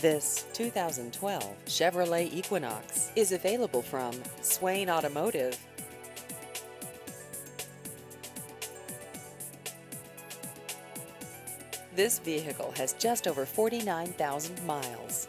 This 2012 Chevrolet Equinox is available from Swain Automotive. This vehicle has just over 49,000 miles.